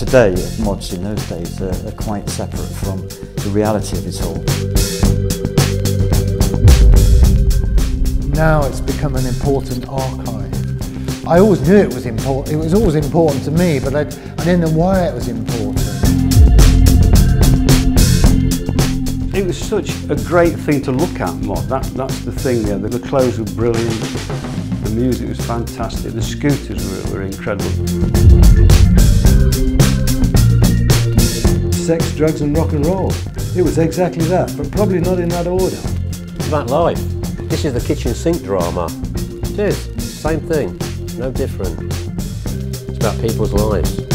today, of mods in those days are, are quite separate from the reality of it all. Now it's become an important archive. I always knew it was important. It was always important to me, but I, I didn't know why it was important. It was such a great thing to look at, mod. That, that's the thing there. The clothes were brilliant, the music was fantastic, the scooters were, were incredible. Sex, drugs and rock and roll. It was exactly that, but probably not in that order. It's about life. This is the kitchen sink drama. It is. Same thing. No different. It's about people's lives.